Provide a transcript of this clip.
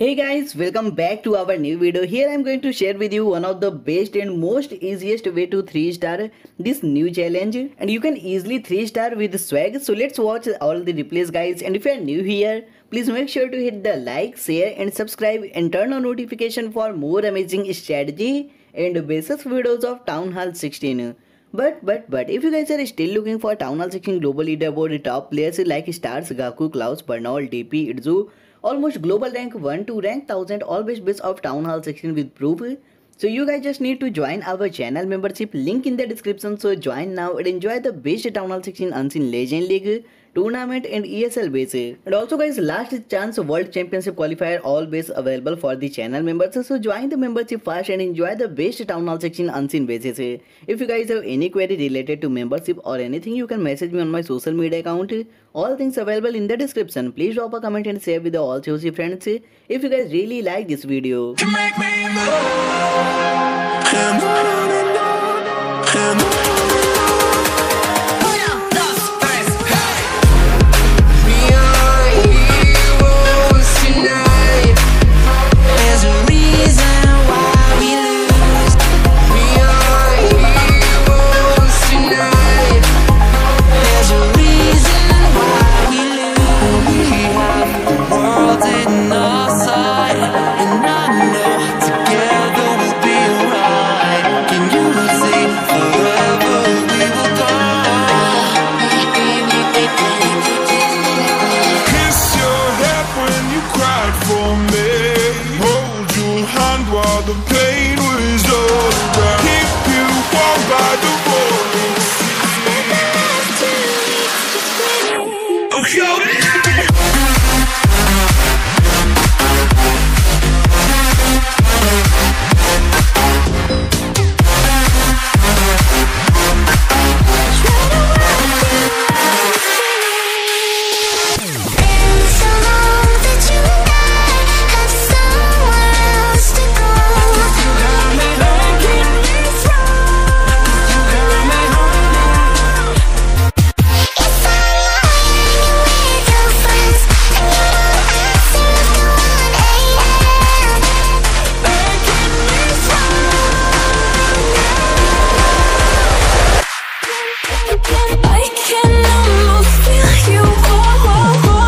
Hey guys, welcome back to our new video. Here I am going to share with you one of the best and most easiest way to 3 star this new challenge and you can easily 3 star with swag. So let's watch all the replays guys and if you are new here, please make sure to hit the like, share and subscribe and turn on notification for more amazing strategy and basis videos of Town Hall 16. But but but if you guys are still looking for Town Hall 16 global leaderboard top players like Stars, Gaku, Klaus, Bernal, DP, Itzu, almost global rank 1 to rank 1000 always bits of Town Hall 16 with proof. So you guys just need to join our channel membership link in the description. So join now and enjoy the best Town Hall 16 Unseen Legend League tournament and ESL base. And also guys last chance world championship qualifier always available for the channel members. So join the membership fast and enjoy the best Town Hall 16 Unseen bases. If you guys have any query related to membership or anything you can message me on my social media account. All things available in the description. Please drop a comment and share with all choosy friends if you guys really like this video. all the